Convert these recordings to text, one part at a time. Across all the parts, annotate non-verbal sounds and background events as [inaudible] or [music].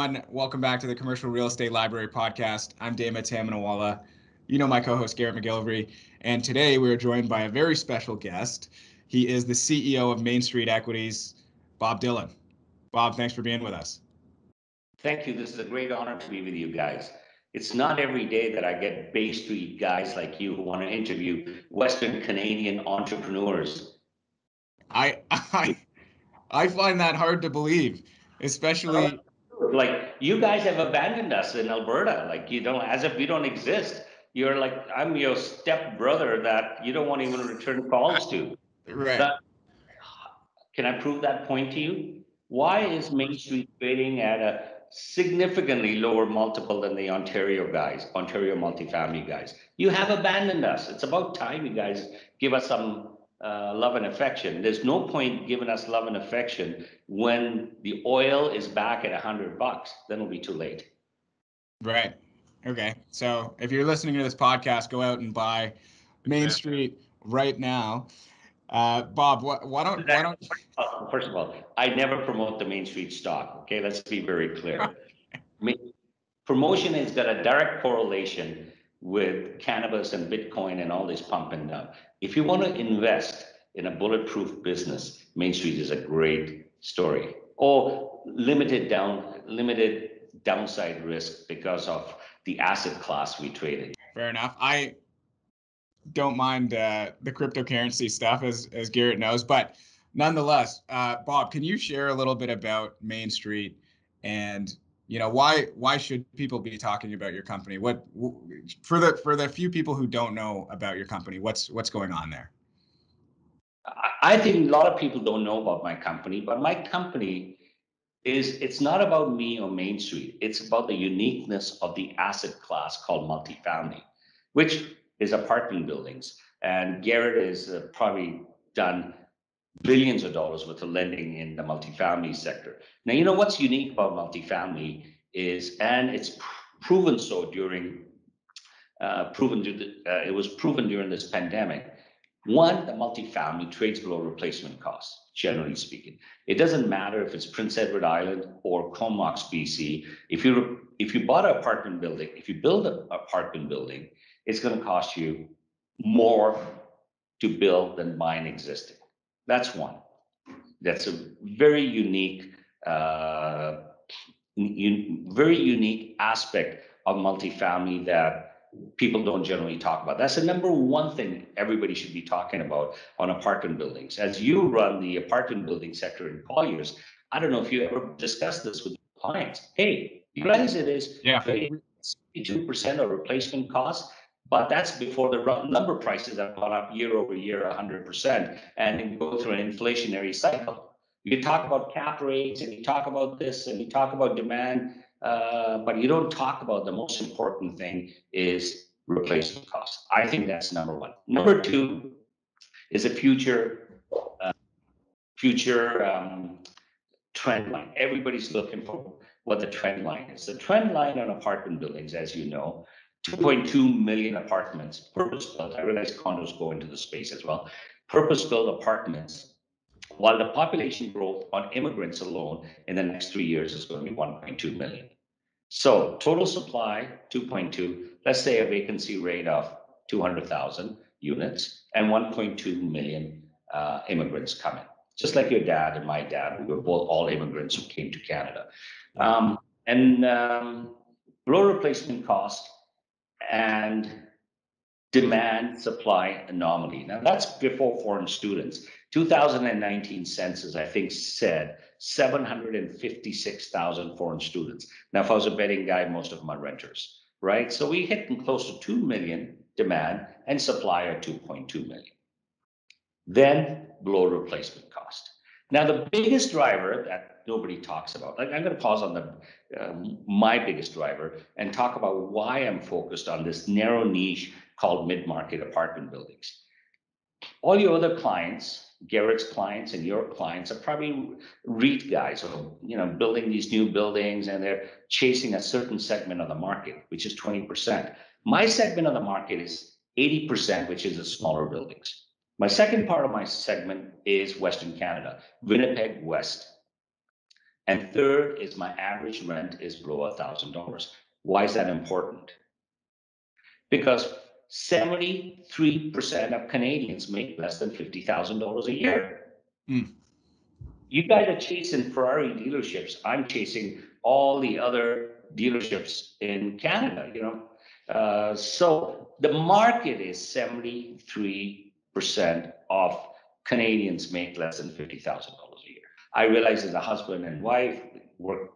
Everyone, welcome back to the Commercial Real Estate Library podcast. I'm Dama Tamanawala. You know my co-host Garrett McGillivray, and today we are joined by a very special guest. He is the CEO of Mainstreet Equities, Bob Dhillon. Bob, thanks for being with us. Thank you. This is a great honor to be with you guys. It's not every day that I get Bay Street guys like you who want to interview Western Canadian entrepreneurs. I [laughs] I I find that hard to believe, especially uh, like you guys have abandoned us in Alberta. Like you don't, as if we don't exist. You're like I'm your step brother that you don't want to even return calls to. Right. That, can I prove that point to you? Why is Mainstreet trading at a significantly lower multiple than the Ontario guys, Ontario multifamily guys? You have abandoned us. It's about time you guys give us some uh, love and affection. There's no point giving us love and affection when the oil is back at a hundred bucks. Then it'll be too late. Right. Okay. So if you're listening to this podcast, go out and buy Mainstreet right now. Uh, Bob, why, why don't why don't? First of all, I never promote the Mainstreet stock. Okay, let's be very clear. [laughs] Promotion has got a direct correlation with cannabis and Bitcoin and all this pumping down. If you want to invest in a bulletproof business, Mainstreet is a great story. Or limited down, limited downside risk because of the asset class we traded. Fair enough. I don't mind uh, the cryptocurrency stuff, as as Garrett knows, but nonetheless, uh, Bob, can you share a little bit about Mainstreet and you know why why should people be talking about your company? What for the for the few people who don't know about your company what's what's going on there? I think a lot of people don't know about my company but my company is it's not about me or Mainstreet. It's about the uniqueness of the asset class called multifamily which is apartment buildings. And garrett has uh, probably done billions of dollars worth of lending in the multifamily sector. Now, you know what's unique about multifamily is, and it's proven so during, uh, proven the, uh, it was proven during this pandemic. One, the multifamily trades below replacement costs, generally speaking. It doesn't matter if it's Prince Edward Island or Comox, BC. If you if you bought an apartment building, if you build an apartment building, it's going to cost you more to build than buying existing. That's one. That's a very unique, uh, un- very unique aspect of multifamily that people don't generally talk about. That's the number one thing everybody should be talking about on apartment buildings. As you run the apartment building sector in Colliers, I don't know if you ever discussed this with clients. Hey, you realize it is yeah. 52% of replacement cost but that's before the lumber prices have gone up year over year 100% and go through an inflationary cycle. You talk about cap rates and you talk about this and you talk about demand, uh, but you don't talk about the most important thing is replacement cost. I think that's number one. Number two is a future uh, future um, trend line. Everybody's looking for what the trend line is. The trend line on apartment buildings, as you know, 2.2 million apartments, purpose built. I realize condos go into the space as well. Purpose built apartments, while the population growth on immigrants alone in the next three years is going to be 1.2 million. So total supply 2.2, let's say a vacancy rate of 200,000 units and 1.2 million uh, immigrants coming. Just like your dad and my dad, we were both all immigrants who came to Canada. Um, and um, low replacement cost and demand supply anomaly. Now that's before foreign students. 2019 census, I think, said 756,000 foreign students. Now, if I was a betting guy, most of them are renters, right? So we hit close to 2 million demand and supply of 2.2 million. Then below replacement cost. Now, the biggest driver that nobody talks about. Like I'm going to pause on the uh, my biggest driver and talk about why I'm focused on this narrow niche called mid-market apartment buildings. All your other clients, Garrett's clients and your clients are probably REIT guys or you know building these new buildings and they're chasing a certain segment of the market, which is 20%. My segment of the market is 80%, which is the smaller buildings. My second part of my segment is Western Canada, Winnipeg West. And third is my average rent is below a thousand dollars. Why is that important? Because 73% of Canadians make less than $50,000 a year. Mm. You guys are chasing Ferrari dealerships. I'm chasing all the other dealerships in Canada, you know. Uh, so the market is 73% of Canadians make less than $50,000 a year. I realize as a husband and wife work,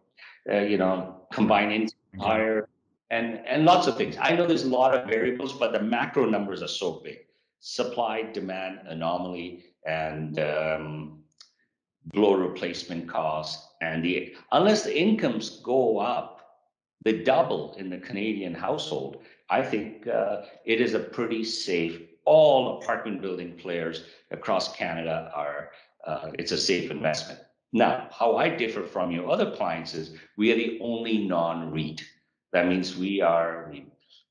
uh, you know, combine income higher and, and lots of things. I know there's a lot of variables, but the macro numbers are so big. Supply, demand, anomaly, and um, below replacement costs. And the unless the incomes go up, the double in the Canadian household, I think uh, it is a pretty safe. All apartment building players across Canada are. Uh, it's a safe investment. Now, how I differ from your other clients is we are the only non-REIT that means we are, we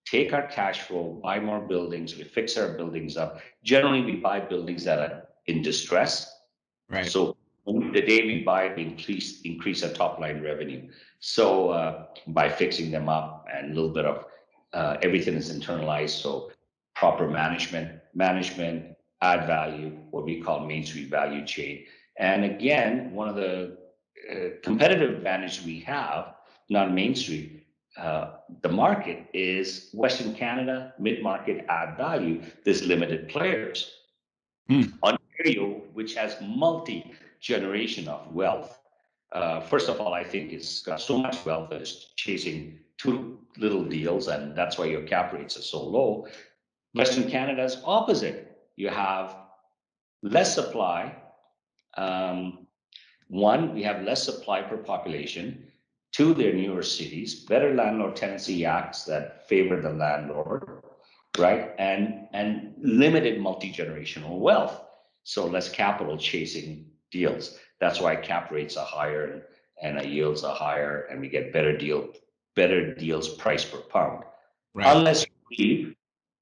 take our cash flow, buy more buildings, we fix our buildings up. Generally, we buy buildings that are in distress. Right. So the day we buy, we increase increase our top line revenue. So uh, by fixing them up and a little bit of uh, everything is internalized. So proper management, management, add value, what we call Mainstreet value chain. And again, one of the uh, competitive advantage we have, not Mainstreet, uh, the market is Western Canada, mid-market add value. There's limited players. Hmm. Ontario, which has multi-generation of wealth. Uh, first of all, I think it's got so much wealth that it's chasing too little deals, and that's why your cap rates are so low. Western Canada is opposite. You have less supply. Um, one, we have less supply per population to their newer cities, better landlord tenancy acts that favor the landlord, right? And and limited multi-generational wealth. So less capital chasing deals. That's why cap rates are higher and, and yields are higher and we get better deal, better deals price per pound. Right. Unless you believe,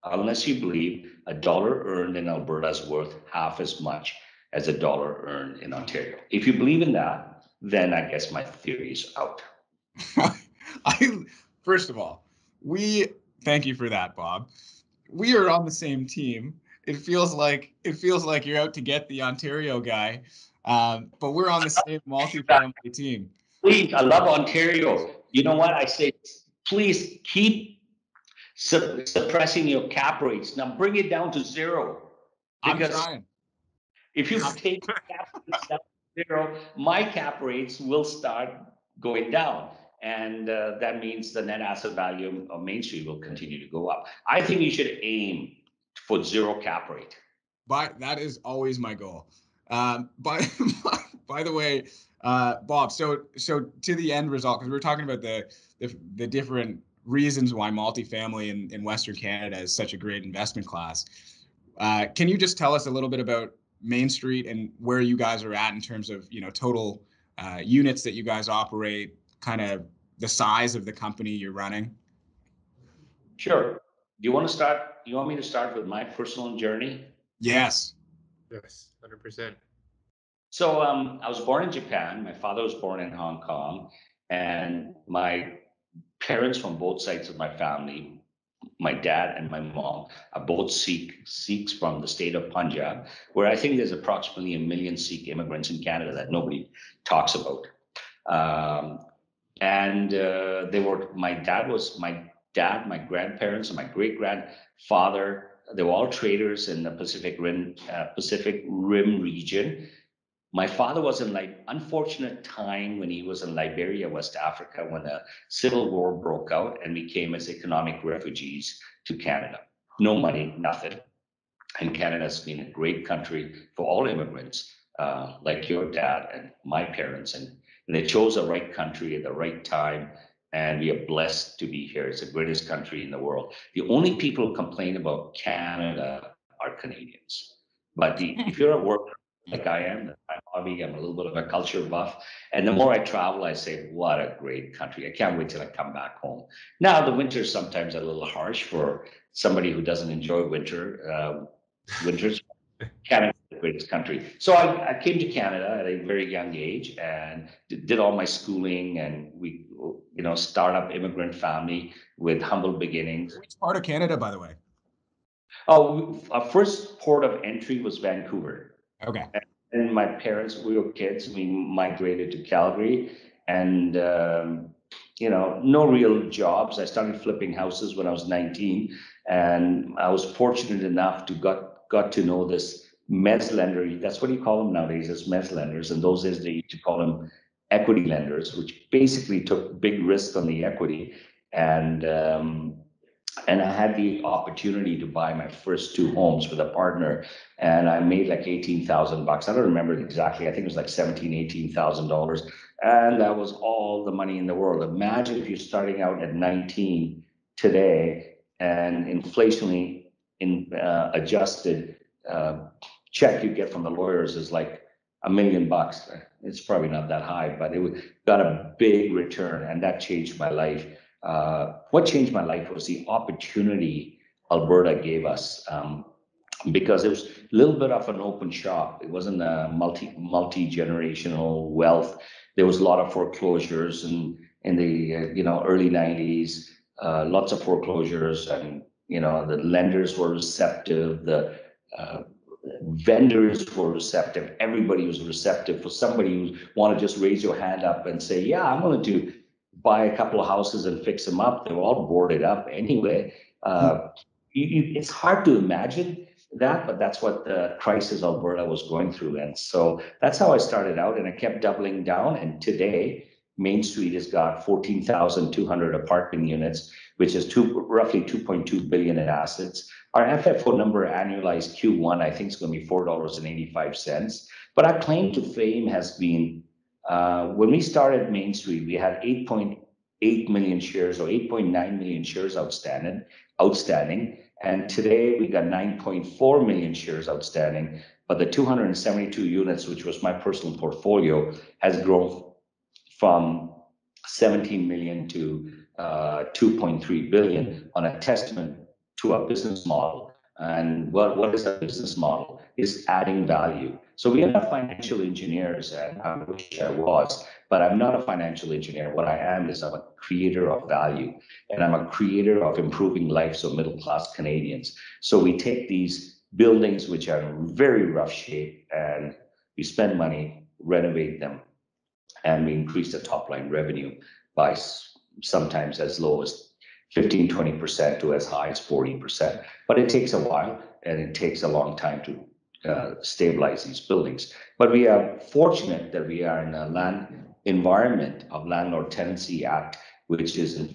unless you believe a dollar earned in Alberta is worth half as much as a dollar earned in Ontario. If you believe in that, then I guess my theory is out. [laughs] I first of all, we thank you for that, Bob. We are on the same team. It feels like it feels like you're out to get the Ontario guy, um, but we're on the same [laughs] multi-family team. Please, I love Ontario. You know what I say? Please keep su- suppressing your cap rates. Now bring it down to zero. Because I'm trying. If you take cap rates down to zero, my cap rates will start going down and uh, that means the net asset value of Mainstreet will continue to go up. I think you should aim for zero cap rate. But that is always my goal. Um, by [laughs] by the way, uh, Bob, so so to the end result, because we are talking about the, the the different reasons why multifamily in, in Western Canada is such a great investment class. Uh, can you just tell us a little bit about Mainstreet and where you guys are at in terms of you know total uh, units that you guys operate, kind of the size of the company you're running? Sure. Do you want to start? Do You want me to start with my personal journey? Yes. Yes, hundred percent. So um, I was born in Japan. My father was born in Hong Kong, and my parents from both sides of my family, my dad and my mom, are both Sikh Sikhs from the state of Punjab, where I think there's approximately a million Sikh immigrants in Canada that nobody talks about. Um, and uh, they were my dad was my dad, my grandparents, and my great grandfather. They were all traders in the Pacific Rim, uh, Pacific Rim region. My father was in like unfortunate time when he was in Liberia, West Africa, when the civil war broke out, and we came as economic refugees to Canada. No money, nothing. And Canada's been a great country for all immigrants, uh, like your dad and my parents and and they chose the right country at the right time. And we are blessed to be here. It's the greatest country in the world. The only people who complain about Canada are Canadians. But the, if you're a worker like I am, my hobby, I'm a little bit of a culture buff. And the more I travel, I say, what a great country. I can't wait till I come back home. Now, the winter's sometimes a little harsh for somebody who doesn't enjoy winter. Uh, winters, [laughs] Canada greatest country. So I, I came to Canada at a very young age and did, did all my schooling and we, you know, startup immigrant family with humble beginnings. Which part of Canada, by the way? Oh, our first port of entry was Vancouver. Okay. And my parents, we were kids, we migrated to Calgary and, um, you know, no real jobs. I started flipping houses when I was 19 and I was fortunate enough to got, got to know this mezz lender. That's what you call them nowadays, as mezz lenders. And those days they used to call them equity lenders, which basically took big risk on the equity. And, um, and I had the opportunity to buy my first two homes with a partner and I made like 18,000 bucks. I don't remember exactly. I think it was like 17, 18,000 dollars. And that was all the money in the world. Imagine if you're starting out at 19 today and inflationally in, uh, adjusted uh, check you get from the lawyers is like a million bucks. It's probably not that high, but it got a big return and that changed my life. Uh, what changed my life was the opportunity Alberta gave us. Um, because it was a little bit of an open shop. It wasn't a multi multi generational wealth. There was a lot of foreclosures and in the uh, you know early '90s, uh, lots of foreclosures, and you know the lenders were receptive. The uh, vendors were receptive. Everybody was receptive. For somebody who want to just raise your hand up and say, "Yeah, I'm going to buy a couple of houses and fix them up," they were all boarded up anyway. Uh, you, you, it's hard to imagine that, but that's what the crisis Alberta was going through. And so that's how I started out and I kept doubling down. And today, Mainstreet has got 14,200 apartment units, which is two, roughly 2.2 billion in assets. Our FFO number annualized Q1, I think is going to be $4.85. But our claim to fame has been uh, when we started Mainstreet, we had 8.8 million shares or 8.9 million shares outstanding, outstanding. And today we got 9.4 million shares outstanding, but the 272 units, which was my personal portfolio, has grown from 17 million to uh, 2.3 billion on a testament to our business model. And what, what is our business model? Is adding value. So we are not financial engineers, and I wish I was, but I'm not a financial engineer. What I am is I'm a creator of value, and I'm a creator of improving lives of middle class Canadians. So we take these buildings which are in very rough shape, and we spend money, renovate them, and we increase the top line revenue by sometimes as low as 15, 20% to as high as 40%. But it takes a while and it takes a long time to uh, stabilize these buildings. But we are fortunate that we are in a land environment of Landlord Tenancy Act, which is a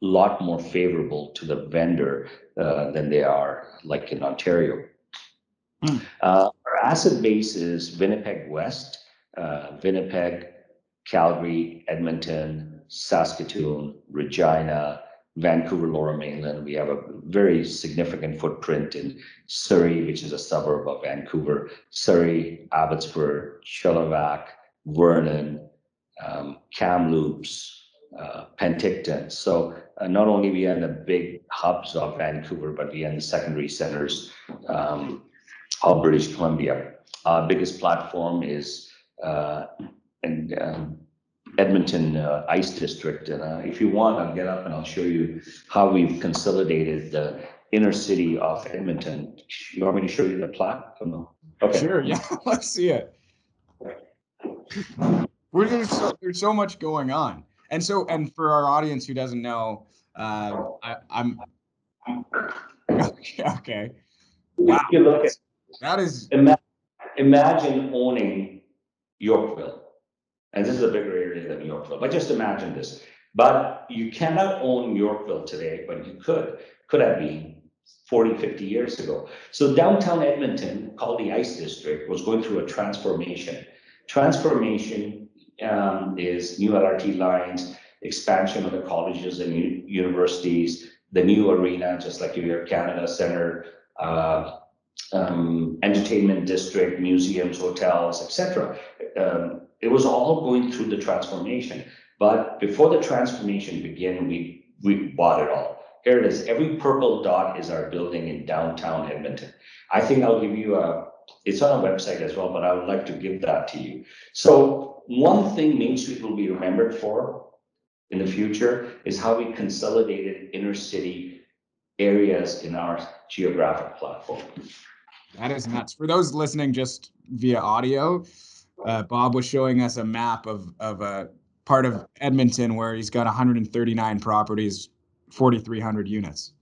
lot more favorable to the vendor uh, than they are like in Ontario. Mm. Uh, our asset base is Winnipeg West, uh, Winnipeg, Calgary, Edmonton, Saskatoon, Regina, Vancouver Lower Mainland. We have a very significant footprint in Surrey, which is a suburb of Vancouver, Surrey, Abbotsford, Chilliwack, Vernon, um, Kamloops, uh, Penticton. So uh, not only we are in the big hubs of Vancouver, but we are in the secondary centers um, of British Columbia. Our biggest platform is uh, in, um, Edmonton uh, Ice District. And uh, if you want, I'll get up and I'll show you how we've consolidated the inner city of Edmonton. You want me to show you the plot? no? Okay. Sure. Yeah. [laughs] Let's see it. We're there's so, there's so much going on, and so and for our audience who doesn't know, uh, I, I'm [laughs] okay. Wow. You look at, that is imagine, imagine owning Yorkville and this is a bigger area than Yorkville, but just imagine this. But you cannot own Yorkville today, but you could, could have been 40, 50 years ago. So downtown Edmonton, called the Ice District, was going through a transformation. Transformation um, is new LRT lines, expansion of the colleges and universities, the new arena, just like your Canada Center, uh, um, entertainment district, museums, hotels, etc. Um, it was all going through the transformation. But before the transformation began, we, we bought it all. Here it is. Every purple dot is our building in downtown Edmonton. I think I'll give you a it's on our website as well, but I would like to give that to you. So one thing Mainstreet will be remembered for in the future is how we consolidated inner city areas in our geographic platform. That is nuts. For those listening just via audio, uh, Bob was showing us a map of of a part of Edmonton where he's got 139 properties, 4,300 units.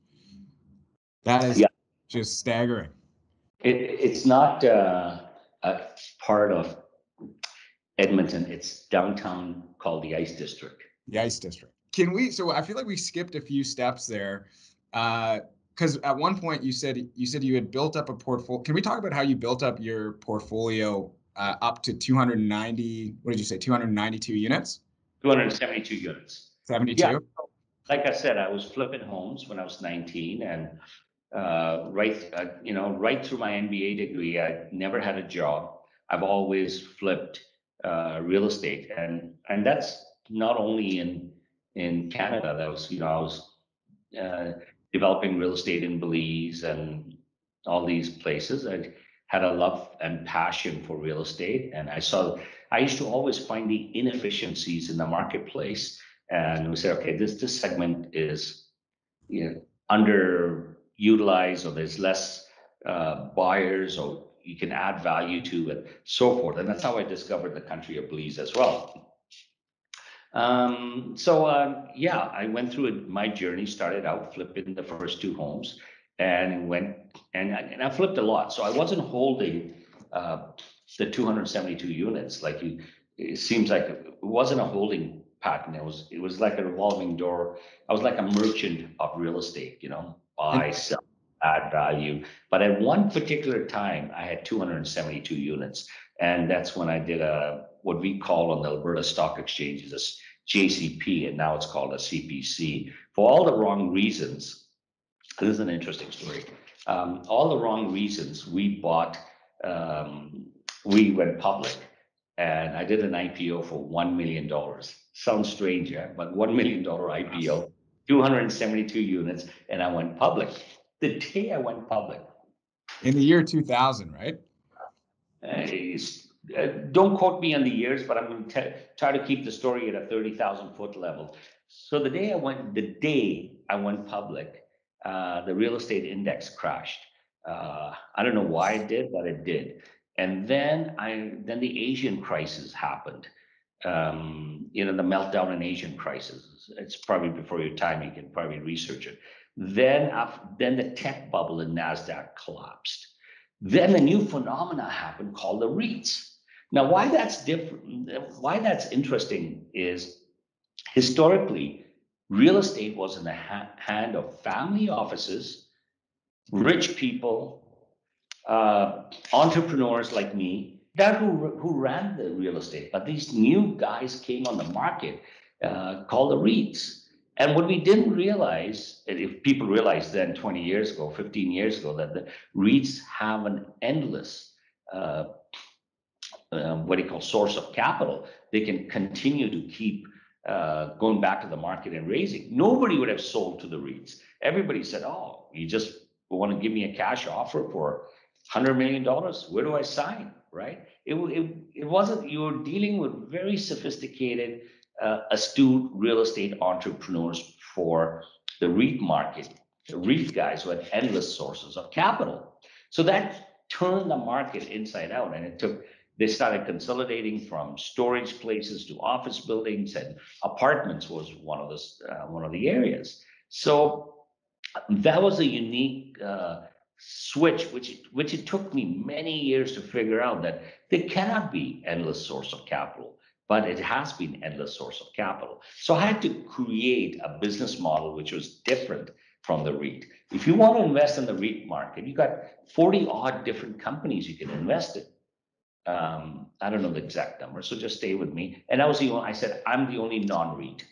That is Yeah. just staggering. It, it's not uh, a part of Edmonton, it's downtown called the Ice District. The Ice District. Can we? So I feel like we skipped a few steps there, because at one point you said you said you had built up a portfolio. Can we talk about how you built up your portfolio uh, up to 290? What did you say? 292 units? 272 units. 72. Yeah. Like I said, I was flipping homes when I was 19 and uh, right, uh, you know, right through my MBA degree, I never had a job. I've always flipped uh, real estate and and that's not only in in Canada. That was, you know, I was uh, developing real estate in Belize and all these places. I had a love and passion for real estate, and I saw. I used to always find the inefficiencies in the marketplace, and we said, okay, this this segment is, you know, underutilized, or there's less uh, buyers, or you can add value to it, so forth. And that's how I discovered the country of Belize as well. Um, so uh, yeah, I went through it, my journey, started out flipping the first two homes and went and I, and I flipped a lot. So I wasn't holding uh, the 272 units like you. It seems like it wasn't a holding pattern. It was it was like a revolving door. I was like a merchant of real estate. You know, buy, sell, add value. But at one particular time, I had 272 units, and that's when I did a what we call on the Alberta Stock Exchange is a JCP, and now it's called a CPC for all the wrong reasons. This is an interesting story. Um, all the wrong reasons we bought, um, we went public, and I did an IPO for one million dollars. Sounds strange, yeah, but one million dollar IPO, 272 units, and I went public. The day I went public, In the year 2000, right? uh, don't quote me on the years, but I'm going to try to keep the story at a 30,000 foot level. So the day I went, the day I went public, uh, the real estate index crashed. Uh, I don't know why it did, but it did. And then I, then the Asian crisis happened. Um, you know, the meltdown in Asian crisis. It's probably before your time. You can probably research it. Then, af- then the tech bubble in Nasdaq collapsed. Then a new phenomena happened called the REITs. Now, why that's different, why that's interesting is historically, real estate was in the ha- hand of family offices, rich people, uh, entrepreneurs like me, that who, who ran the real estate. But these new guys came on the market uh, called the REITs. And what we didn't realize, if people realized then 20 years ago, 15 years ago, that the REITs have an endless, uh, um, what do you call source of capital. They can continue to keep uh, going back to the market and raising. Nobody would have sold to the REITs. Everybody said, "Oh, you just want to give me a cash offer for hundred million dollars? Where do I sign?" Right? It, it it wasn't. You were dealing with very sophisticated, uh, astute real estate entrepreneurs for the REIT market. The REIT guys who had endless sources of capital. So that turned the market inside out, and it took they started consolidating from storage places to office buildings and apartments was one of the uh, one of the areas. So that was a unique uh, switch, which which it took me many years to figure out that there cannot be endless source of capital, but it has been endless source of capital. So I had to create a business model which was different from the REIT. If you want to invest in the REIT market, you got 40 odd different companies you can invest in um, I don't know the exact number, so just stay with me. And I was the only, I said, I'm the only non-REIT.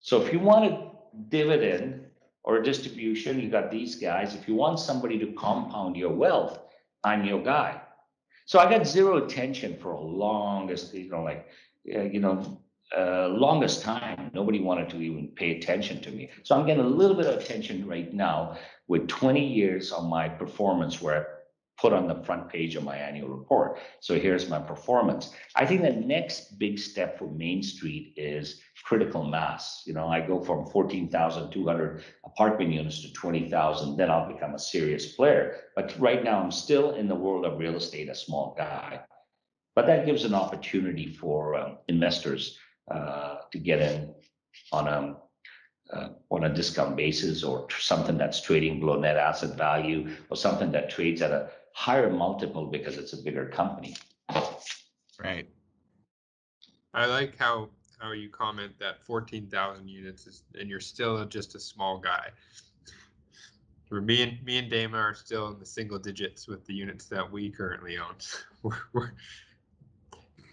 So if you want a dividend or a distribution, you got these guys. If you want somebody to compound your wealth, I'm your guy. So I got zero attention for a longest, you know, like, uh, you know, uh, longest time. Nobody wanted to even pay attention to me. So I'm getting a little bit of attention right now with 20 years on my performance where put on the front page of my annual report. So here's my performance. I think the next big step for Mainstreet is critical mass. You know, I go from 14,200 apartment units to 20,000, then I'll become a serious player. But right now, I'm still in the world of real estate, a small guy. But that gives an opportunity for um, investors uh, to get in on a uh, on a discount basis or something that's trading below net asset value or something that trades at a higher multiple because it's a bigger company. Right. I like how how you comment that fourteen thousand units is, and you're still just a small guy. For me and me and Dama are still in the single digits with the units that we currently own. [laughs] we're, we're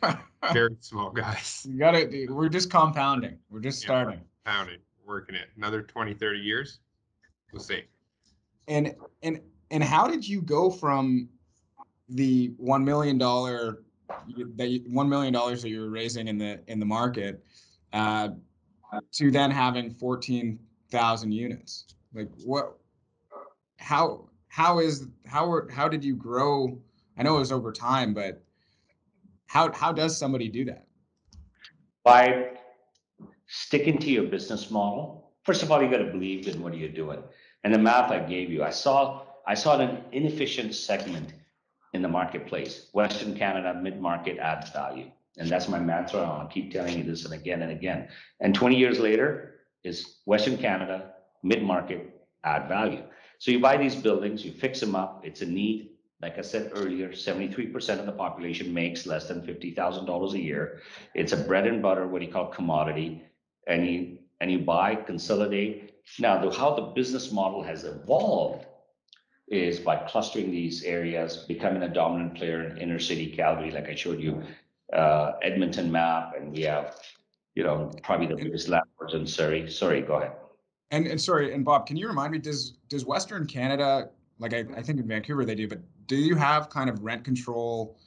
[laughs] very small guys. You got it. We're just compounding. We're just Yeah. starting. Pounding, working it. Another 20, 30 years. We'll see. And and and how did you go from the one million dollar that one million dollars that you were raising in the in the market uh, to then having fourteen thousand units? Like what? How how is how how did you grow? I know it was over time, but how how does somebody do that? By sticking to your business model, first of all, you got to believe in what you're doing. And the math I gave you, I saw I saw an inefficient segment in the marketplace. Western Canada mid-market adds value. And that's my mantra. I'll keep telling you this and again and again. And 20 years later is Western Canada mid-market add value. So you buy these buildings, you fix them up. It's a need. Like I said earlier, 73% of the population makes less than $50,000 a year. It's a bread and butter, what you call commodity. And you and you buy, consolidate. Now, the, how the business model has evolved is by clustering these areas, becoming a dominant player in inner city Calgary, like I showed you, uh, Edmonton map, and we have, you know, probably the biggest landlords in Surrey. Sorry, go ahead. And and sorry, and Bob, can you remind me, does does Western Canada, like I, I think in Vancouver they do, but do you have kind of rent control?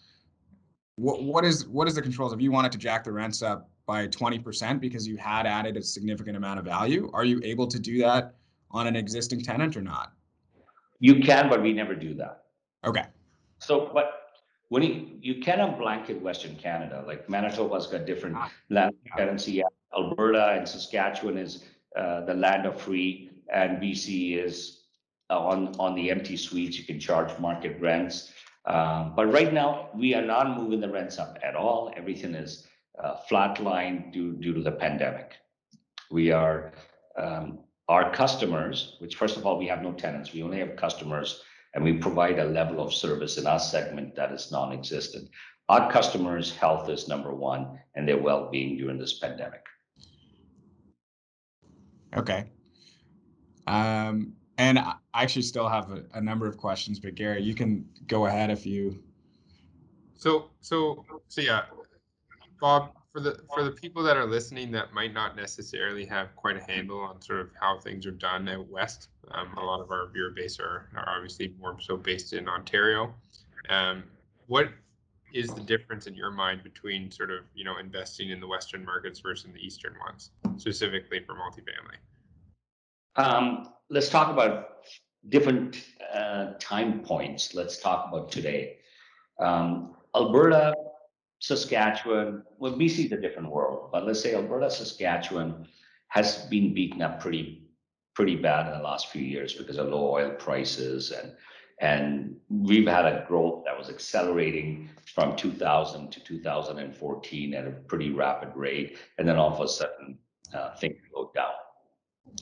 What what is what is the controls if you wanted to jack the rents up by 20% because you had added a significant amount of value? Are you able to do that on an existing tenant or not? You can, but we never do that. Okay. So, but when you, you cannot blanket Western Canada, like Manitoba's got different Ah, land yeah. tenancy. Alberta and Saskatchewan is uh, the land of free, and BC is uh, on on the empty suites. You can charge market rents. Um, but right now, we are not moving the rents up at all. Everything is uh, flatlined due due to the pandemic. We are um, our customers, which first of all, we have no tenants. We only have customers and we provide a level of service in our segment that is non-existent. Our customers' health is number one and their well-being during this pandemic. Okay. Um, and I I actually still have a, a number of questions, but Gary, you can go ahead if you. So, so, so yeah, Bob, for the for the people that are listening that might not necessarily have quite a handle on sort of how things are done out west, um, a lot of our viewer base are, are obviously more so based in Ontario. Um, what is the difference in your mind between sort of you know investing in the western markets versus the eastern ones, specifically for multifamily? Um, let's talk about different uh, time points. Let's talk about today. Um, Alberta, Saskatchewan, well, BC is a different world, but let's say Alberta, Saskatchewan has been beaten up pretty, pretty bad in the last few years because of low oil prices and and we've had a growth that was accelerating from 2000 to 2014 at a pretty rapid rate, and then all of a sudden uh, things slowed down.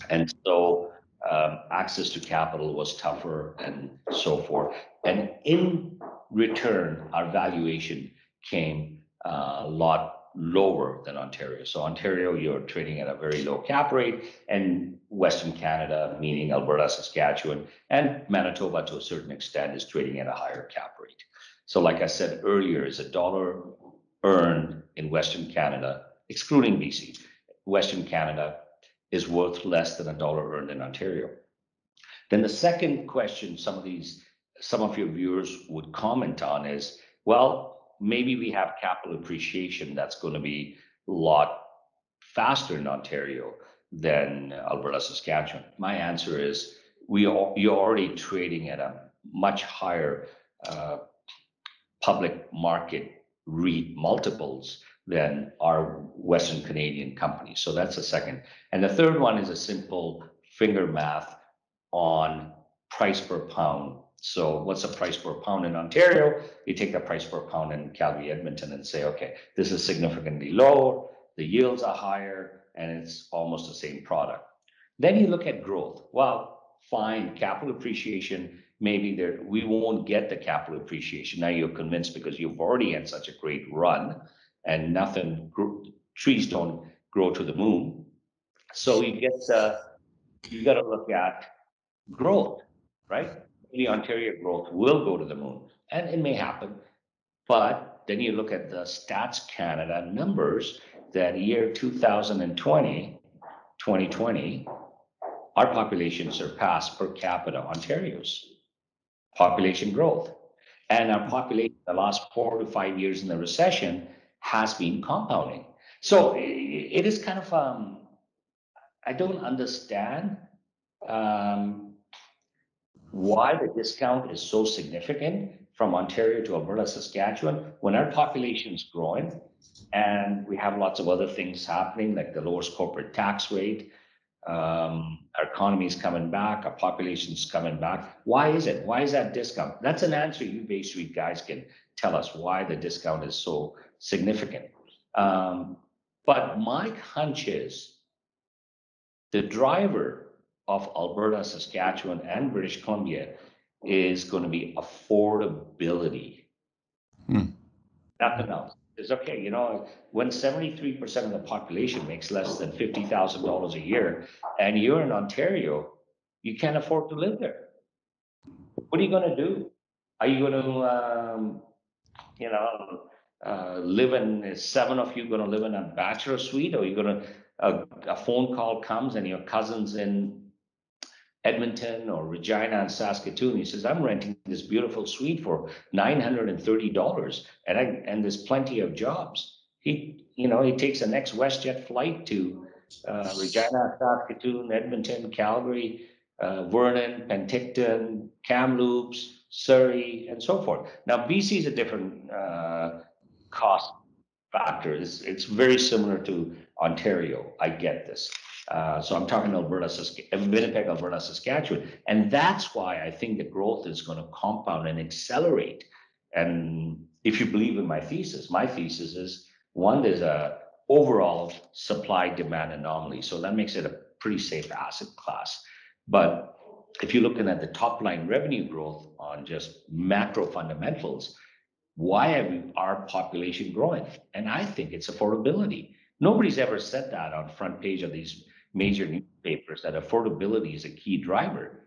And so um, access to capital was tougher and so forth. And in return, our valuation came uh, a lot lower than Ontario. So Ontario, you're trading at a very low cap rate, and Western Canada, meaning Alberta, Saskatchewan, and Manitoba to a certain extent, is trading at a higher cap rate. So, like I said earlier, is a dollar earned in Western Canada, excluding BC, Western Canada is worth less than a dollar earned in Ontario. Then the second question some of these, some of your viewers would comment on is, well, maybe we have capital appreciation that's going to be a lot faster in Ontario than Alberta, Saskatchewan. My answer is we are, you're already trading at a much higher uh, public market REIT multiples than our Western Canadian companies. So that's the second. And the third one is a simple finger math on price per pound. So what's the price per pound in Ontario? You take the price per pound in Calgary, Edmonton and say, okay, this is significantly lower, the yields are higher, and it's almost the same product. Then you look at growth. Well, fine, capital appreciation, maybe there we won't get the capital appreciation. Now you're convinced because you've already had such a great run and nothing trees don't grow to the moon. So you get uh, you got to look at growth, right? The Ontario growth will go to the moon, and it may happen, but then you look at the Stats Canada numbers that year 2020, 2020, our population surpassed per capita Ontario's population growth. And our population the last four to five years in the recession has been compounding. So it is kind of, um, I don't understand um, why the discount is so significant from Ontario to Alberta, Saskatchewan, when our population is growing and we have lots of other things happening, like the lowest corporate tax rate, um, our economy is coming back, our population is coming back. Why is it? Why is that discount? That's an answer you Bay Street guys can tell us why the discount is so significant. Um, but my hunch is the driver of Alberta, Saskatchewan, and British Columbia is going to be affordability. Hmm. Nothing else. It's okay, you know, when 73% of the population makes less than $50,000 a year and you're in Ontario, you can't afford to live there. What are you going to do? Are you going to, um, you know, uh, live in seven of you going to live in a bachelor suite, or you going to a, a phone call comes and your cousin's in Edmonton or Regina and Saskatoon. He says, I'm renting this beautiful suite for $930 and I, and there's plenty of jobs. He, you know, he takes the next WestJet flight to uh, Regina, Saskatoon, Edmonton, Calgary, uh, Vernon, Penticton, Kamloops, Surrey, and so forth. Now, BC is a different uh, cost factor. It's, it's very similar to Ontario. I get this. Uh, so I'm talking Alberta, Saskatchewan, Winnipeg, Alberta, Saskatchewan. And that's why I think the growth is going to compound and accelerate. And if you believe in my thesis, my thesis is one, there's a overall supply demand anomaly. So that makes it a pretty safe asset class. But if you're looking at the top line revenue growth on just macro fundamentals, why are we, our population growing? And I think it's affordability. Nobody's ever said that on front page of these major newspapers that affordability is a key driver.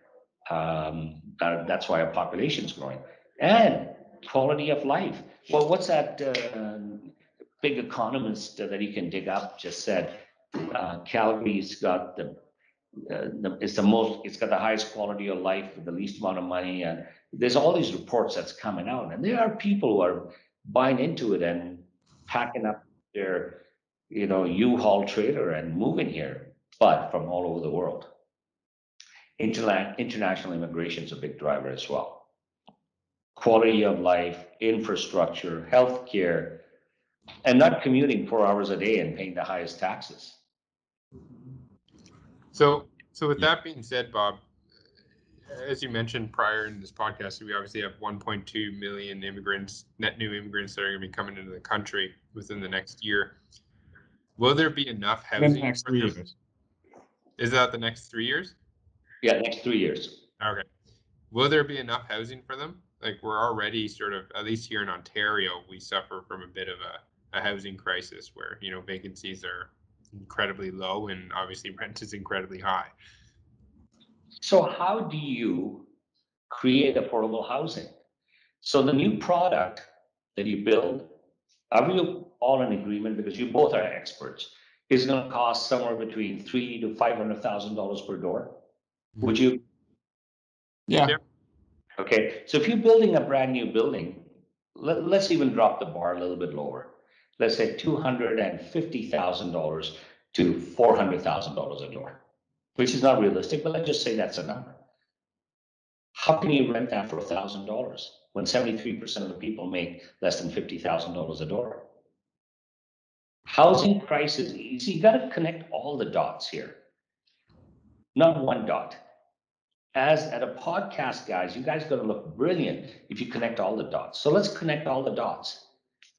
Um, that, that's why our population is growing. And quality of life. Well, what's that uh, big economist that you can dig up just said? Uh, Calgary's got the, uh, the, it's the most it's got the highest quality of life with the least amount of money and there's all these reports that's coming out and there are people who are buying into it and packing up their you know u-haul trailer and moving here but from all over the world. Interla- international immigration is a big driver as well. Quality of life, infrastructure, healthcare, and not commuting four hours a day and paying the highest taxes. So, so with that being said, Bob, as you mentioned prior in this podcast, we obviously have 1.2 million immigrants, net new immigrants that are going to be coming into the country within the next year. Will there be enough housing? the next three years. Is that the next three years? Yeah, next three years. Okay. Will there be enough housing for them? Like we're already sort of, at least here in Ontario, we suffer from a bit of a, a housing crisis where, you know, vacancies are incredibly low and obviously [laughs] rent is incredibly high. So how do you create affordable housing? So the new product that you build, are we all in agreement because you both are experts? Is going to cost somewhere between three to five hundred thousand dollars per door. Would you? Yeah. Okay, so if you're building a brand new building, let, let's even drop the bar a little bit lower. Let's say two hundred and fifty thousand dollars to four hundred thousand dollars a door, which is not realistic, but let's just say that's a number. How can you rent that for a thousand dollars? when seventy-three percent of the people make less than fifty thousand dollars a door. Housing prices, you see, you gotta connect all the dots here. Not one dot. As at a podcast, guys, you guys gonna look brilliant if you connect all the dots. So let's connect all the dots.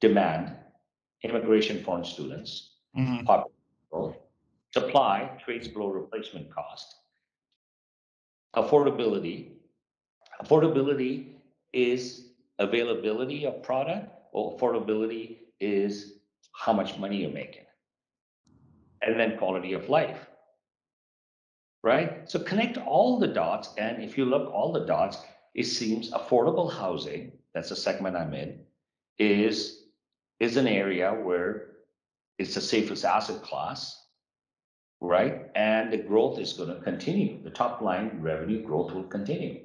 Demand, immigration foreign students, Mhm. population supply, trades below replacement cost. Affordability. Affordability is availability of product, or affordability is how much money you're making. And then quality of life. Right? So connect all the dots, and if you look all the dots, it seems affordable housing, that's the segment I'm in, is, is an area where it's the safest asset class, right? And the growth is going to continue. The top line revenue growth will continue.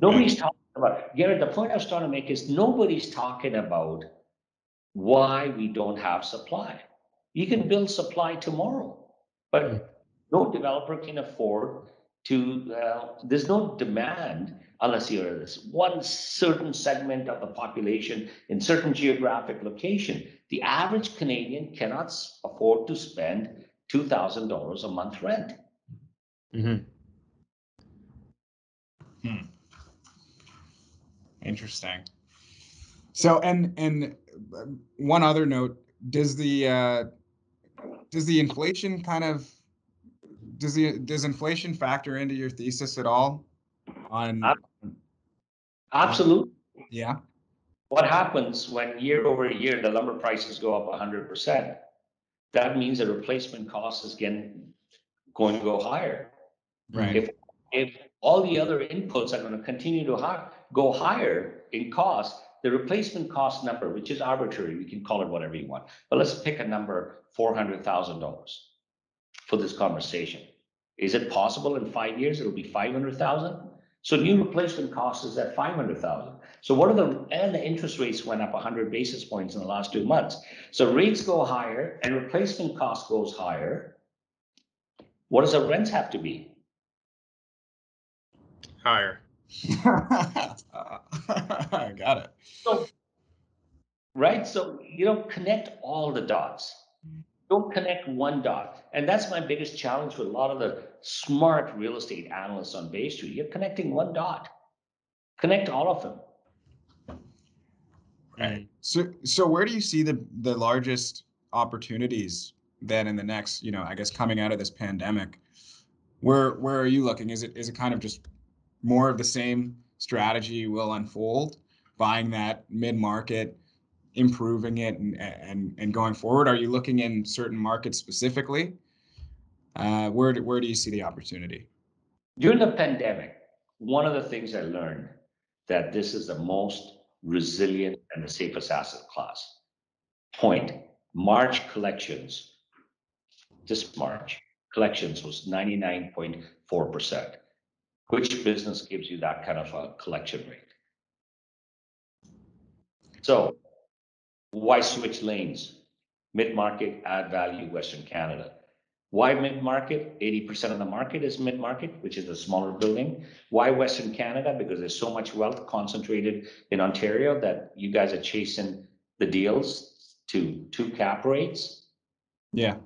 Nobody's mm. talking about, Garrett, the point I was trying to make is nobody's talking about why we don't have supply. You can build supply tomorrow, but no developer can afford to, uh, there's no demand unless you're this one certain segment of the population in certain geographic location. The average Canadian cannot afford to spend two thousand dollars a month rent. Mhm. Interesting. So, and and one other note: does the uh, does the inflation kind of does the does inflation factor into your thesis at all? On Ab- Absolutely. yeah, What happens when year over year, the lumber prices go up hundred percent? That means the replacement cost is getting, going to go higher. right. If, if all the other inputs are gonna continue to go higher in cost, the replacement cost number, which is arbitrary, we can call it whatever you want, but let's pick a number, four hundred thousand dollars for this conversation. Is it possible in five years it'll be five hundred thousand? So new replacement cost is at five hundred thousand. So what are the, and the interest rates went up hundred basis points in the last two months. So rates go higher and replacement cost goes higher. What does the rents have to be? Higher. I [laughs] got it. So, right? So, you know, connect all the dots. Don't connect one dot. And that's my biggest challenge with a lot of the smart real estate analysts on Bay Street. You're connecting one dot. Connect all of them. Right. So, so where do you see the the largest opportunities then in the next, you know, I guess coming out of this pandemic? Where where are you looking? Is it is it kind of just more of the same strategy will unfold, buying that mid market, improving it, and and and going forward? Are you looking in certain markets specifically? Uh, where do, where do you see the opportunity? During the pandemic, one of the things I learned that this is the most resilient and the safest asset class. Point, March collections, this March, collections was ninety-nine point four percent. Which business gives you that kind of a collection rate? So why switch lanes? Mid-market, add value, Western Canada. Why mid-market? Eighty percent of the market is mid-market, which is a smaller building. Why Western Canada? Because there's so much wealth concentrated in Ontario that you guys are chasing the deals to two cap rates. Yeah.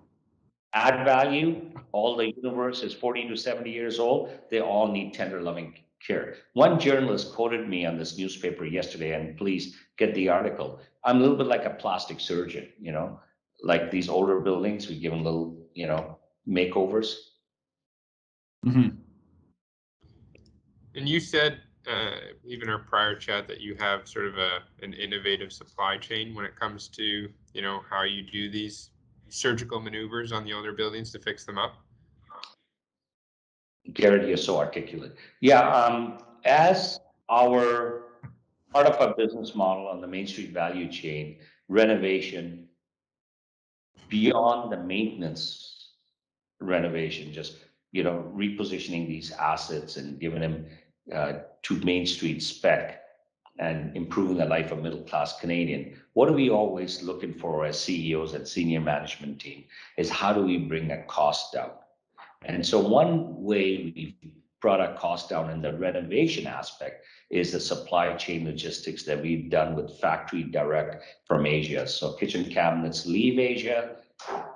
Add value, all the universe is forty to seventy years old, they all need tender loving care. One journalist quoted me on this newspaper yesterday, and please get the article. I'm a little bit like a plastic surgeon, you know? Like these older buildings, we give them little, you know, makeovers. hmm And you said, uh, even our prior chat, that you have sort of a an innovative supply chain when it comes to you know how you do these surgical maneuvers on the older buildings to fix them up. Garrett, you're so articulate. Yeah, um, as our part of our business model on the Mainstreet value chain, renovation beyond the maintenance renovation, just, you know, repositioning these assets and giving them uh, to Mainstreet spec and improving the life of middle-class Canadian. What are we always looking for as CEOs and senior management team is how do we bring that cost down? And so one way we've brought our cost down in the renovation aspect is the supply chain logistics that we've done with factory direct from Asia. So kitchen cabinets leave Asia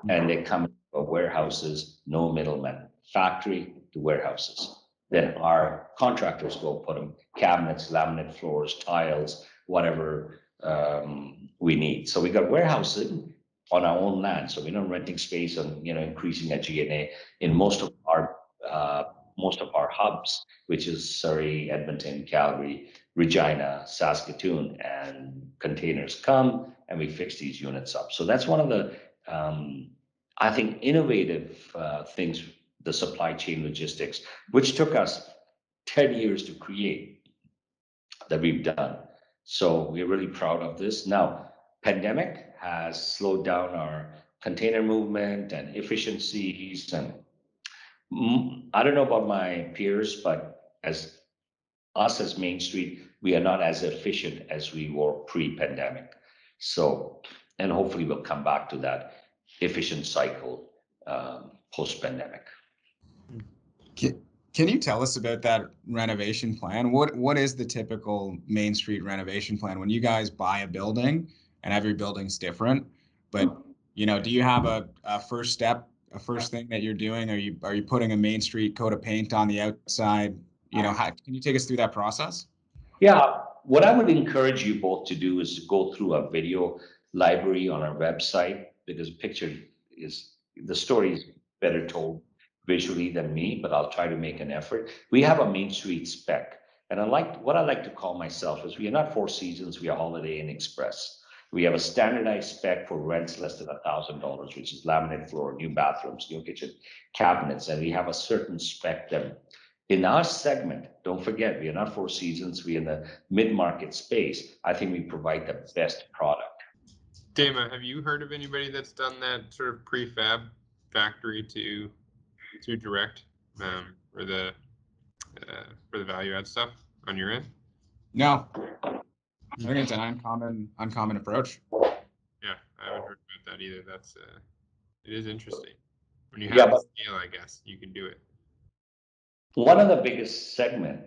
and they come to warehouses, no middlemen, factory to warehouses. Then our contractors go put them cabinets, laminate floors, tiles, whatever um, we need. So we got warehousing on our own land. So we're not renting space and you know increasing our GNA in most of our uh, most of our hubs, which is Surrey, Edmonton, Calgary, Regina, Saskatoon, and containers come and we fix these units up. So that's one of the, um, I think, innovative uh, things, the supply chain logistics, which took us 10 years to create that we've done. So we're really proud of this. Now, pandemic has slowed down our container movement and efficiencies and I don't know about my peers, but as us as Mainstreet, we are not as efficient as we were pre-pandemic. So, and hopefully we'll come back to that efficient cycle um, post-pandemic. Can, can you tell us about that renovation plan? What what is the typical Mainstreet renovation plan when you guys buy a building and every building's different? But you know, do you have a, a first step a first thing that you're doing? Are you are you putting a Mainstreet coat of paint on the outside? You know, how, can you take us through that process? Yeah, what I would encourage you both to do is to go through a video library on our website because picture is the story is better told visually than me, but I'll try to make an effort. We have a Mainstreet spec, and I like what I like to call myself is we are not Four Seasons, we are Holiday Inn Express. We have a standardized spec for rents less than a thousand dollars, which is laminate floor, new bathrooms, new kitchen cabinets, and we have a certain spec that in our segment, don't forget, we are not Four Seasons, we are in the mid-market space. I think we provide the best product. Dama, have you heard of anybody that's done that sort of prefab factory to to direct um, for the uh, for the value add stuff on your end? No, I think it's an uncommon uncommon approach. Yeah, I haven't heard about that either. That's uh, it is interesting. When you have Yeah, the but- scale, I guess you can do it. One of the biggest segment,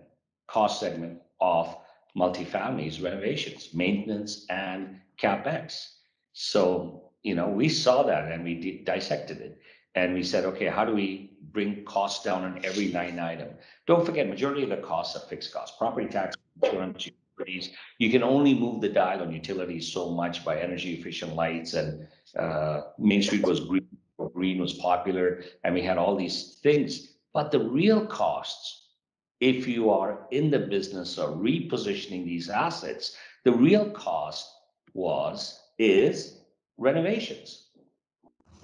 cost segment of multifamily is renovations, maintenance and capex. So, you know, we saw that and we di- dissected it. And we said, okay, how do we bring costs down on every line item? Don't forget, majority of the costs are fixed costs, property tax, insurance, utilities. You can only move the dial on utilities so much by energy efficient lights and uh, Mainstreet was green, green was popular and we had all these things. But the real costs, if you are in the business of repositioning these assets, the real cost was, is renovations.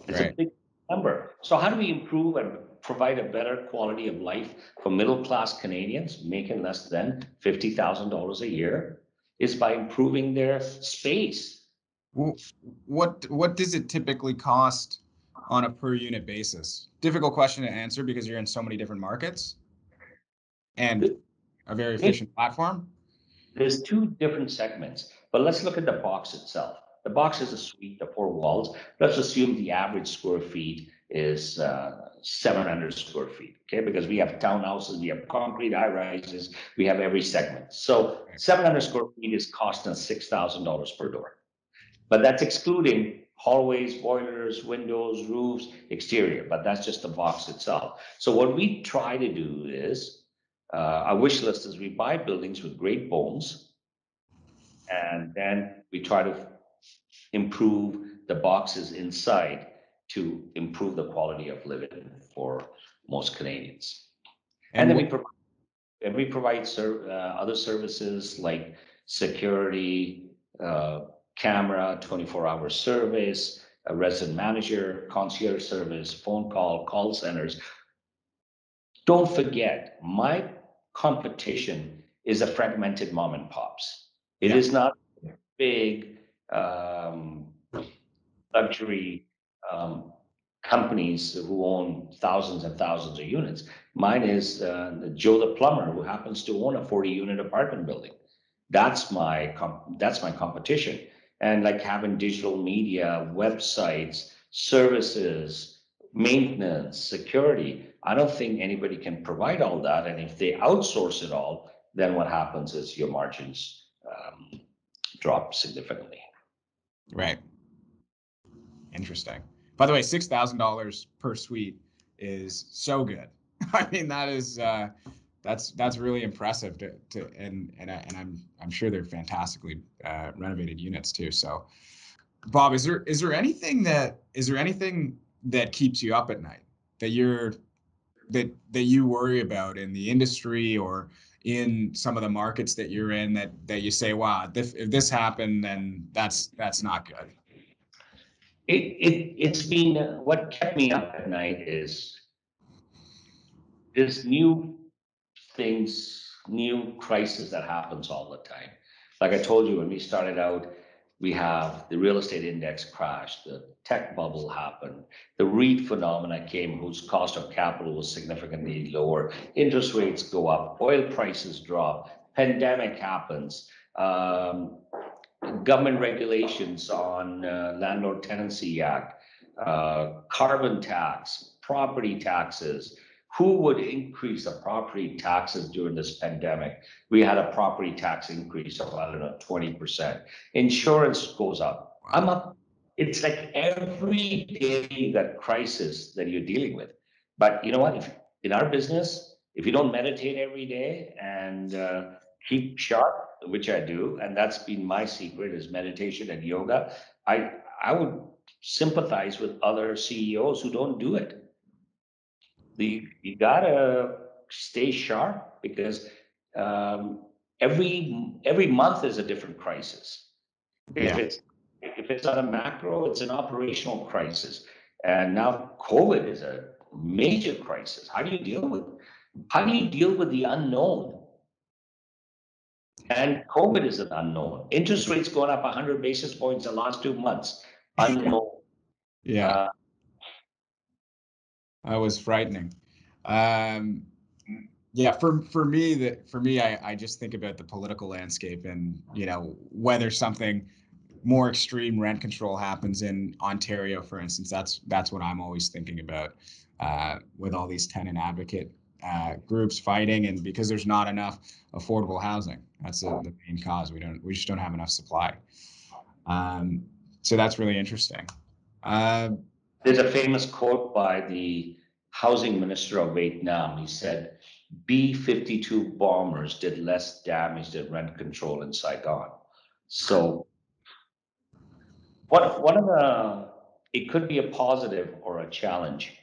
It's a big number. So how do we improve and provide a better quality of life for middle-class Canadians making less than fifty thousand dollars a year? Is by improving their space. What what does it typically cost on a per unit basis? Difficult question to answer because you're in so many different markets and a very efficient platform. There's two different segments, but let's look at the box itself. The box is a suite, the four walls. Let's assume the average square feet is uh, 700 square feet, okay? Because we have townhouses, we have concrete high rises, we have every segment. So 700 square feet is costing $6,000 per door. But that's excluding hallways, boilers, windows, roofs, exterior, but that's just the box itself. So what we try to do is, uh, our wish list is we buy buildings with great bones. And then we try to improve the boxes inside to improve the quality of living for most Canadians. And then we provide, and we provide ser- uh, other services like security, uh, camera, twenty-four hour service, a resident manager, concierge service, phone call, call centers. Don't forget, my competition is a fragmented mom and pops. It Yeah. is not big, um, luxury, um, companies who own thousands and thousands of units. Mine is, uh, Joe the plumber, who happens to own a forty unit apartment building. That's my, com- that's my competition. And like having digital media, websites, services, maintenance, security. I don't think anybody can provide all that. And if they outsource it all, then what happens is your margins um, drop significantly. Right. Interesting. By the way, six thousand dollars per suite is so good. [laughs] I mean, that is uh, that's that's really impressive to, to and and and I'm I'm sure they're fantastically uh, renovated units too. So, Bob, is there is there anything that is there anything that keeps you up at night that you're that that you worry about in the industry or in some of the markets that you're in that that you say, wow, if, if this happened, then that's that's not good. It it it's been uh, what kept me up at night is there's new things, new crisis that happens all the time. Like I told you when we started out, we have the real estate index crashed, the tech bubble happened, the REIT phenomena came whose cost of capital was significantly lower, interest rates go up, oil prices drop, pandemic happens, um, government regulations on uh, landlord tenancy act, uh, carbon tax, property taxes, who would increase the property taxes during this pandemic? We had a property tax increase of, I don't know, twenty percent. Insurance goes up. I'm up, it's like every day that crisis that you're dealing with. But you know what? If, in our business, if you don't meditate every day and uh, keep sharp, which I do, and that's been my secret is meditation and yoga, I I would sympathize with other CEOs who don't do it the, you gotta stay sharp because um, every every month is a different crisis. If it's if it's on a macro, it's an operational crisis. And now COVID is a major crisis. How do you deal with how do you deal with the unknown? And COVID is an unknown. Interest rates going up 100 basis points in the last two months. Unknown. Yeah. Uh, That was frightening. Um, yeah, for for me, that for me, I, I just think about the political landscape and you know whether something more extreme rent control happens in Ontario, for instance. That's that's what I'm always thinking about uh, with all these tenant advocate uh, groups fighting, and because there's not enough affordable housing. That's the, the main cause. We don't we just don't have enough supply. Um, so that's really interesting. Uh, There's a famous quote by the housing minister of Vietnam. He said, B 52 bombers did less damage than rent control in Saigon. So, what, one of the, it could be a positive or a challenge,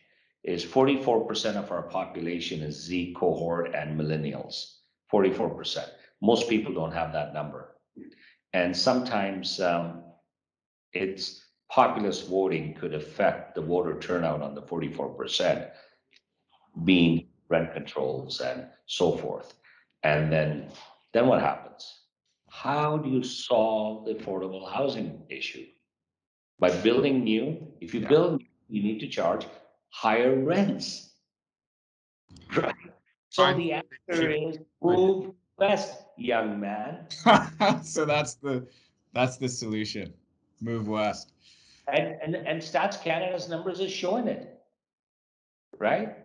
is 44% of our population is Z cohort and millennials. 44%. Most people don't have that number. And sometimes um, it's populist voting could affect the voter turnout on the 44% being rent controls and so forth. And then, then what happens? How do you solve the affordable housing issue? By building new, if you build, you need to charge higher rents. [laughs] Right? So the answer is move west, young man. [laughs] so that's the that's the solution. Move west. And, and, and Stats Canada's numbers is showing it. Right?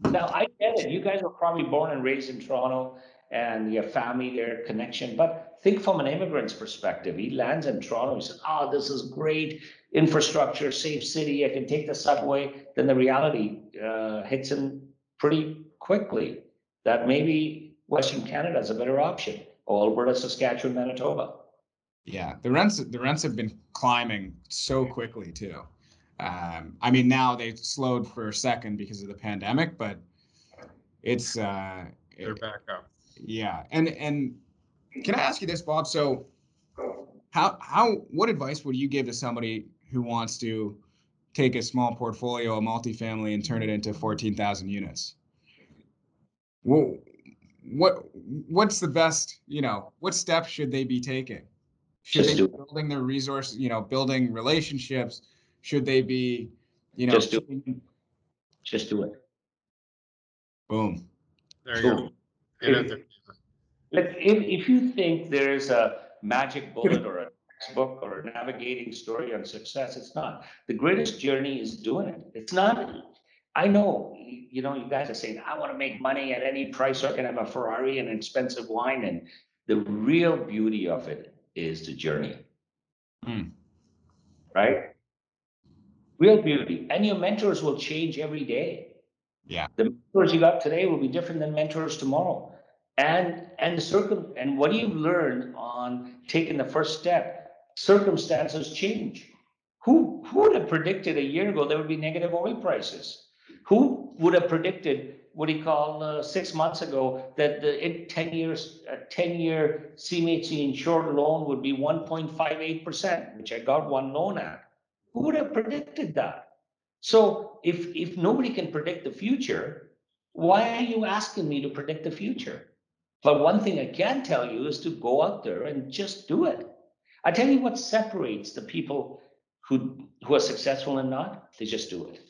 Now, I get it. You guys were probably born and raised in Toronto and your family there, connection, but think from an immigrant's perspective. He lands in Toronto, he says, oh, this is great infrastructure, safe city, I can take the subway. Then the reality uh, hits him pretty quickly that maybe Western Canada is a better option, or Alberta, Saskatchewan, Manitoba. Yeah, the rents the rents have been climbing so quickly too. Um, I mean, now they slowed for a second because of the pandemic, but it's uh, They're back up. yeah. And and can I ask you this, Bob? So how how what advice would you give to somebody who wants to take a small portfolio, a multifamily, and turn it into fourteen thousand units? Well, what what's the best? You know, what steps should they be taking? Should Just they do be building their resource? You know, building relationships? Should they be, you know, Just do- keeping- Just do it. boom? There you go. Boom. Get out there. Like, if, if you think there's a magic bullet or a textbook or a navigating story on success. It's not. The greatest journey is doing it. It's not. I know, you know, you guys are saying, I want to make money at any price. I can have a Ferrari and expensive wine. And the real beauty of it is the journey. Mm. Right? Real beauty. And your mentors will change every day. Yeah. The mentors you got today will be different than mentors tomorrow. And and the circum and what you've learned on taking the first step, circumstances change. Who who would have predicted a year ago there would be negative oil prices? Who would have predicted what do you call uh, six months ago that the in 10 years, a 10 year CMHC insured loan would be 1.58%, which I got one loan at. Who would have predicted that? So if, if nobody can predict the future, why are you asking me to predict the future? But one thing I can tell you is to go out there and just do it. I tell you what separates the people who, who are successful and not, they just do it.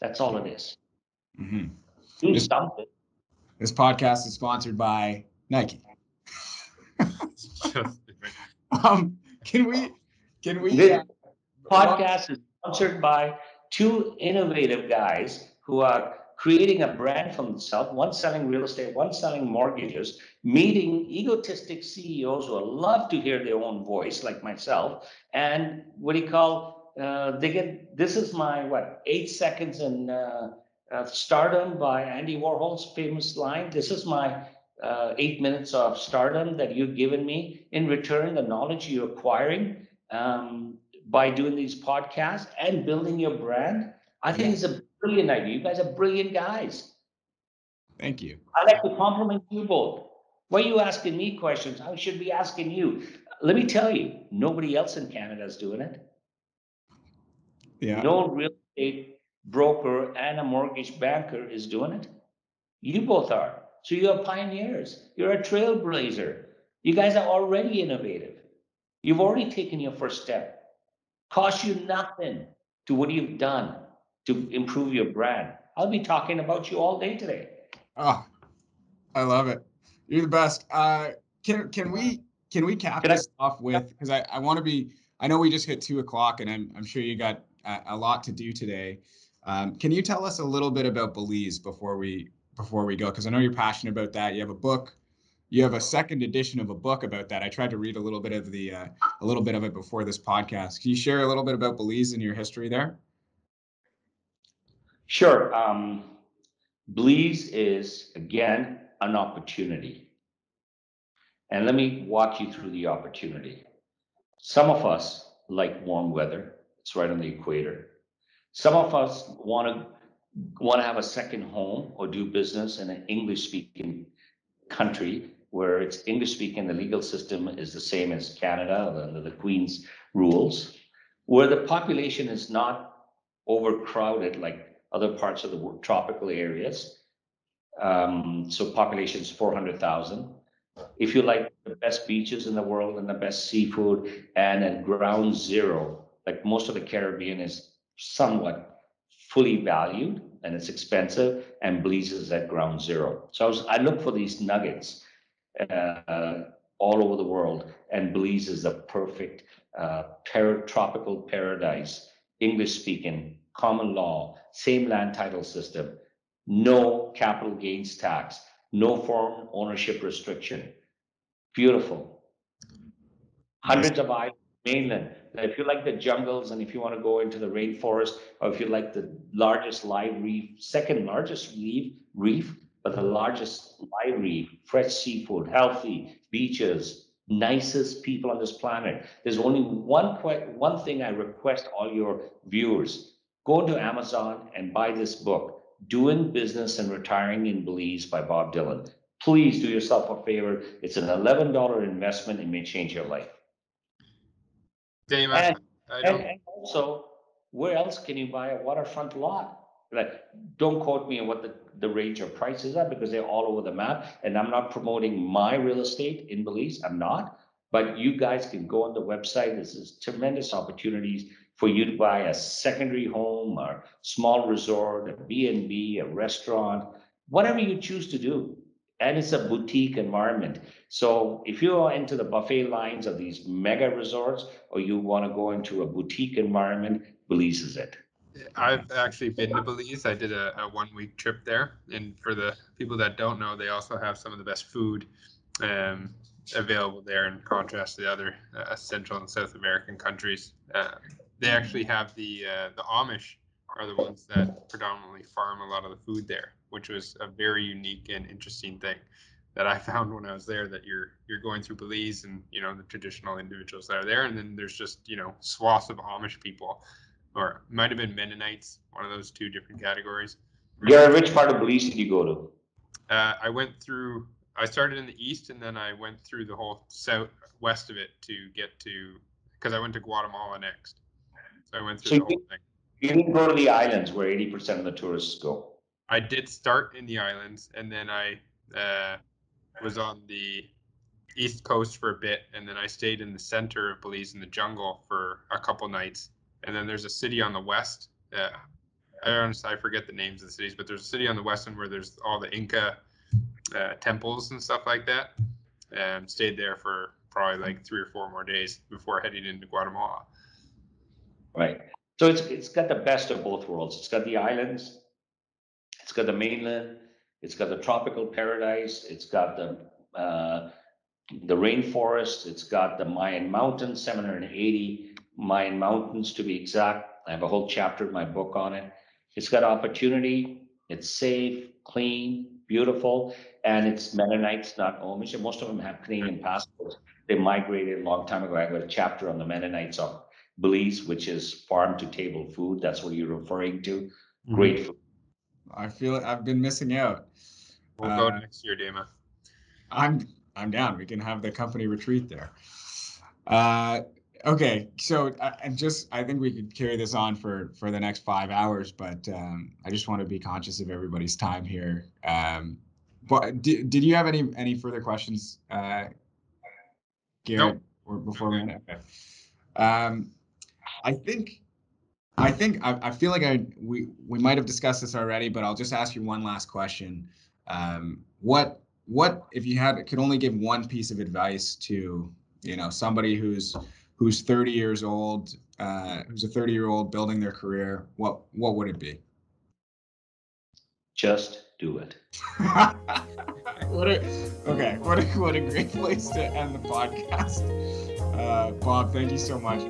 That's all it is. hmm Do Yes. something. This podcast is sponsored by Nike. Just- Um, can we? Can we? This uh, podcast is sponsored by two innovative guys who are creating a brand for themselves, one selling real estate, one selling mortgages, meeting egotistic CEOs who love to hear their own voice, like myself. And what do you call, uh, they get, this is my, what, eight seconds in uh, uh, stardom by Andy Warhol's famous line. This is my uh, eight minutes of stardom that you've given me. In return, the knowledge you're acquiring um, by doing these podcasts and building your brand. I think it's a brilliant idea. You guys are brilliant guys. Thank you. I like to compliment you both. Why are you asking me questions? I should be asking you. Let me tell you, nobody else in Canada is doing it. Yeah. No real estate broker and a mortgage banker is doing it. You both are. So you're pioneers. You're a trailblazer. You guys are already innovative. You've already taken your first step. Cost you nothing to what you've done to improve your brand. I'll be talking about you all day today. Oh, I love it. You're the best. Uh, can can we can we cap Can I- off with because I, I want to be I know we just hit two o'clock and I'm I'm sure you got a, a lot to do today. Um, can you tell us a little bit about Belize before we before we go? Because I know you're passionate about that. You have a book. You have a second edition of a book about that. I tried to read a little bit of the uh, a little bit of it before this podcast. Can you share a little bit about Belize and your history there? Sure. Um, Belize is again an opportunity. And let me walk you through the opportunity. Some of us like warm weather. It's right on the equator. Some of us want to want to have a second home or do business in an English speaking country where it's English speaking, the legal system is the same as Canada under the Queen's rules, where the population is not overcrowded like other parts of the tropical areas. Um, so population is four hundred thousand. If you like the best beaches in the world and the best seafood and at ground zero, like most of the Caribbean is somewhat fully valued and it's expensive and is at ground zero. So I was, I look for these nuggets uh, all over the world and Belize is the perfect uh, para- tropical paradise, English speaking, common law, same land title system, no capital gains tax, no foreign ownership restriction. Beautiful. Hundreds of islands, mainland. If you like the jungles and if you want to go into the rainforest, or if you like the largest live reef, second largest reef, reef, but the largest live reef, fresh seafood, healthy beaches, nicest people on this planet. There's only one one thing I request all your viewers: go to Amazon and buy this book, "Doing Business and Retiring in Belize" by Bob Dhillon. Please do yourself a favor. It's an eleven dollar investment. It may change your life. Dave, I, And, I and, don't, and also, where else can you buy a waterfront lot? Like, don't quote me on what the, the range of prices are because they're all over the map. And I'm not promoting my real estate in Belize. I'm not. But you guys can go on the website. This is tremendous opportunities for you to buy a secondary home or small resort, a B and B, a restaurant, whatever you choose to do. And it's a boutique environment. So if you are into the buffet lines of these mega resorts, or you want to go into a boutique environment, Belize is it. I've actually been to Belize. I did a, a one week trip there. And for the people that don't know, they also have some of the best food um, available there in contrast to the other uh, Central and South American countries. Uh, they actually have the uh, the Amish are the ones that predominantly farm a lot of the food there, which was a very unique and interesting thing that I [laughs] found when I was there. That you're you're going through Belize and you know the traditional individuals that are there, and then there's just you know swaths of Amish people, or might have been Mennonites, one of those two different categories. Yeah, which part of Belize did you go to? Uh, I went through. I started in the east, and then I went through the whole south west of it to get to because I went to Guatemala next. So I went through So the whole you- thing. You didn't go to the islands where eighty percent of the tourists go. I did start in the islands, and then I uh, was on the east coast for a bit, and then I stayed in the center of Belize in the jungle for a couple nights. And then there's a city on the west. Uh, I honestly I forget the names of the cities, but there's a city on the west end where there's all the Inca uh, temples and stuff like that. And stayed there for probably like three or four more days before heading into Guatemala. Right. So it's it's got the best of both worlds. It's got the islands, it's got the mainland, it's got the tropical paradise, it's got the uh, the rainforest, it's got the Mayan mountains, 780 Mayan mountains to be exact. I have a whole chapter in my book on it. It's got opportunity, it's safe, clean, beautiful, and it's Mennonites, not Amish. And most of them have Canadian passports. They migrated a long time ago. I got a chapter on the Mennonites of Belize, which is farm to table food. That's what you're referring to. Great food. I feel I've been missing out. We'll go Uh, next year, Dama. I'm I'm down. We can have the company retreat there. Uh, okay, so uh, and just I think we could carry this on for for the next five hours, but um, I just want to be conscious of everybody's time here. Um, but did, did you have any any further questions, uh, Garrett, or before we? Okay. Um, I think. I think I, I feel like I we we might have discussed this already, but I'll just ask you one last question. Um, what what if you had could only give one piece of advice to you know somebody who's who's 30 years old uh, who's a 30 year old building their career what what would it be Just do it. [laughs] [laughs] what a, okay what a, what a great place to end the podcast uh, bob thank you so much